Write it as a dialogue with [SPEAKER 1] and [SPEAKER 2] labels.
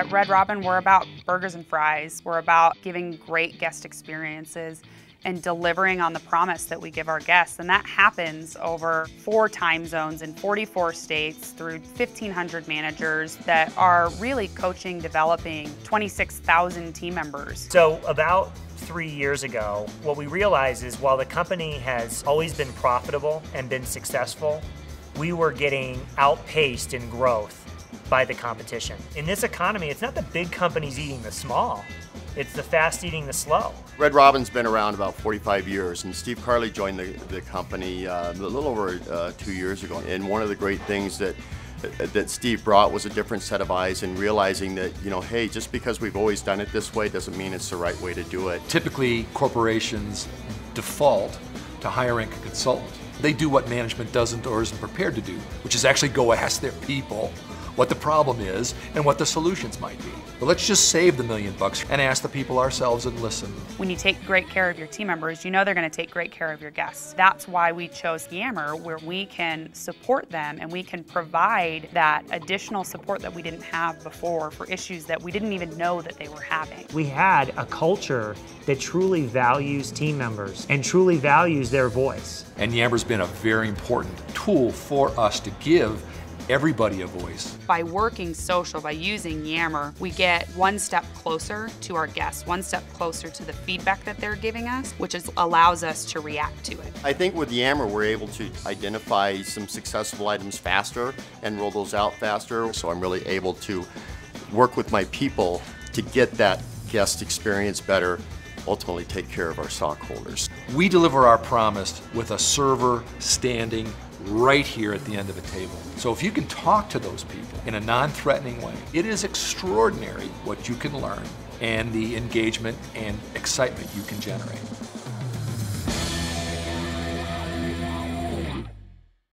[SPEAKER 1] At Red Robin, we're about burgers and fries. We're about giving great guest experiences and delivering on the promise that we give our guests. And that happens over four time zones in 44 states through 1,500 managers that are really coaching, developing 26,000 team members.
[SPEAKER 2] So, about three years ago, what we realized is while the company has always been profitable and been successful, we were getting outpaced in growth by the competition. In this economy, it's not the big companies eating the small, it's the fast eating the slow.
[SPEAKER 3] Red Robin's been around about 45 years, and Steve Carley joined the, the company uh, a little over uh, two years ago. And one of the great things that that Steve brought was a different set of eyes and realizing that, you know, hey, just because we've always done it this way doesn't mean it's the right way to do it.
[SPEAKER 4] Typically, corporations default to hiring a consultant. They do what management doesn't or isn't prepared to do, which is actually go ask their people what the problem is and what the solutions might be. But let's just save the million bucks and ask the people ourselves and listen.
[SPEAKER 1] When you take great care of your team members, you know they're going to take great care of your guests. That's why we chose Yammer, where we can support them and we can provide that additional support that we didn't have before for issues that we didn't even know that they were having.
[SPEAKER 2] We had a culture that truly values team members and truly values their voice.
[SPEAKER 4] And Yammer's been a very important tool for us to give everybody a voice.
[SPEAKER 1] By working social, by using Yammer, we get one step closer to our guests, one step closer to the feedback that they're giving us, which is, allows us to react to it.
[SPEAKER 3] I think with Yammer, we're able to identify some successful items faster and roll those out faster. So I'm really able to work with my people to get that guest experience better ultimately take care of our stockholders.
[SPEAKER 4] We deliver our promise with a server standing right here at the end of a table. So if you can talk to those people in a non-threatening way, it is extraordinary what you can learn and the engagement and excitement you can generate.